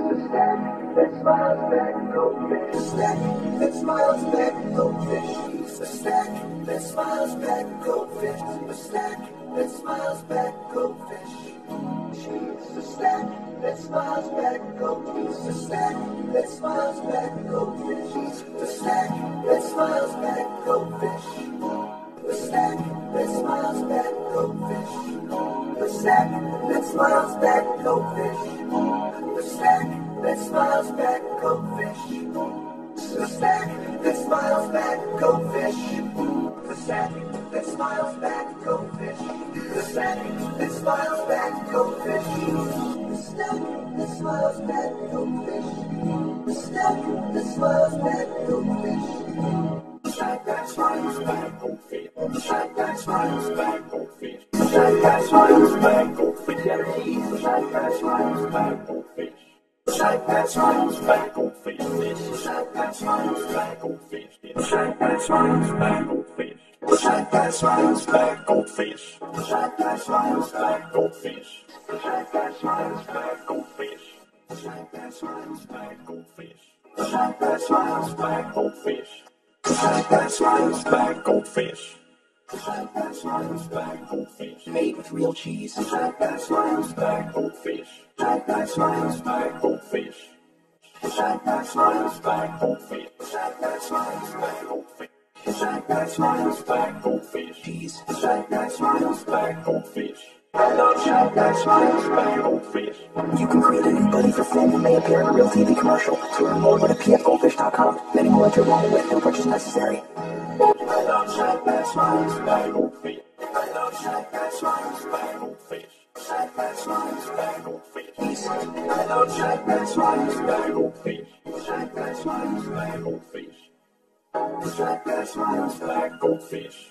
understand that stack, that smiles back, no fish stack, that smiles back, no. She's the stack that smiles back, no fish stack, that smiles back, no. She's the stack that smiles back, no fish. Stack that smiles back, no fish. Stack that smiles back, goldfish. The snack that smiles back, goldfish. The snack that smiles back, goldfish. The snack that smiles back, goldfish. The snack that smiles back, goldfish. The snack that smiles back, goldfish. The snack that smiles back, goldfish. Shake that smiles back, goldfish. Shake that smiles back, goldfish. Shake that smiles back, goldfish. Shake that side pass miles back on fish. Side pass miles back on fish. This side pass miles back on Shake that pass miles back on fish. Side pass miles back on fish. Side pass miles back on fish. Side pass miles back on fish. Side pass miles back on the shack that smiles back goldfish. Made with real cheese. The shack that smiles back goldfish. Shack that smiles back goldfish. The shack that smiles back goldfish. The shack that smiles back goldfish. That smiles back goldfish. Cheese. The shack that smiles back goldfish. I love Shack that smiles back goldfish. You can create a new buddy for Finn who may appear in a real TV commercial. To learn more, go to pfgoldfish.com. Many more enter along way. No purchase necessary. Goldfish.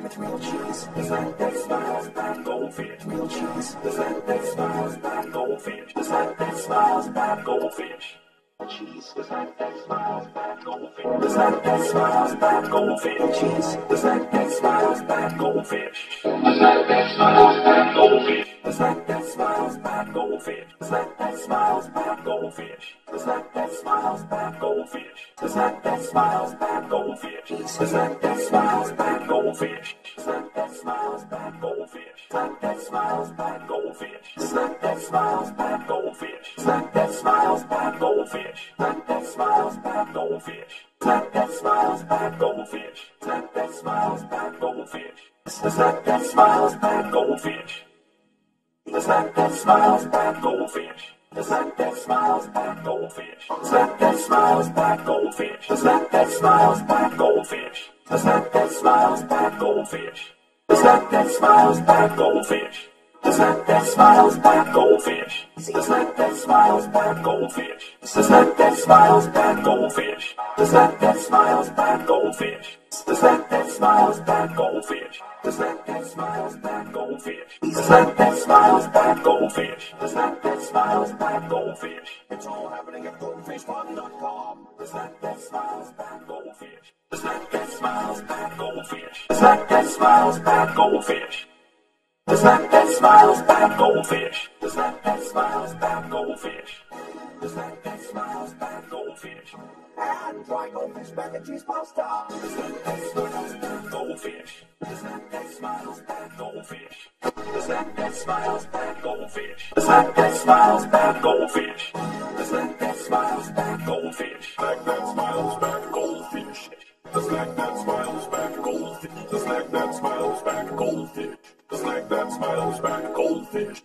With real cheese. The snack that smiles back goldfish. Real cheese. The snack that smiles back goldfish. The snack that smiles back goldfish. Cheese. The snack that smiles back goldfish. The snack that smiles back goldfish. Cheese. The snack that smiles back goldfish. The snack that smiles back goldfish. The snack that smiles back goldfish. The snack that smiles back. The snack that smiles back goldfish. Snack that smiles back goldfish. The snack that smiles back goldfish. Snack that smiles back goldfish. Snack that smiles back goldfish. Snack that smiles back goldfish. Snack that smiles back goldfish. Snack that smiles back goldfish. Snack that smiles back goldfish. Snack that smiles back goldfish. Snack that smiles back goldfish. The snack that smiles back goldfish. The smiles back goldfish. Snack that smiles back goldfish. The that smiles back goldfish. The smiles back goldfish. The that smiles back goldfish the snack that smiles back. Goldfish. The snack that smiles back. Goldfish. The snack that smiles back. Goldfish. The snack that smiles back. Goldfish. The snack that smiles back. Goldfish. The snack that smiles back. Goldfish. The snack that smiles back. Goldfish. The snack that smiles back. Goldfish. It's all happening at goldfishfun.com. The snack that smiles back. Goldfish. The snack that smiles back. Goldfish. The snack that smiles back. Goldfish. The snack that smiles back, goldfish. The snack that smiles back, goldfish. The snack that smiles back, goldfish. And dry goldfish mac and cheese pasta. The snack that smiles back, goldfish. The snack that smiles back, goldfish. The snack that smiles back, goldfish. The snack that smiles back, goldfish. The snack that smiles back, goldfish. Snack that smiles back, goldfish. The snack that smiles back, goldfish. The snack that smiles back, goldfish smiles back goldfish.